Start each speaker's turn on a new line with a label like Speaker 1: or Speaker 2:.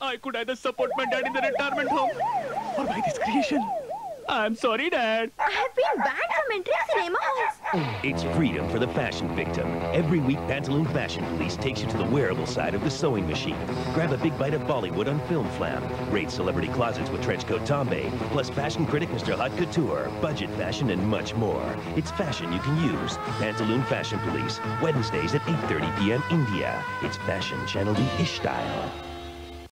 Speaker 1: I could either support my dad in the retirement home or buy this creation. I'm sorry, Dad.
Speaker 2: I have been banned from entering cinema halls.
Speaker 3: It's freedom for the fashion victim. Every week, Pantaloon Fashion Police takes you to the wearable side of the sewing machine. Grab a big bite of Bollywood on Film Flam. Raid celebrity closets with trench coat Tombe, plus fashion critic Mr. Hot Couture, budget fashion, and much more. It's fashion you can use. Pantaloon Fashion Police. Wednesdays at 8.30 p.m. India. It's fashion Channel V Shtyle.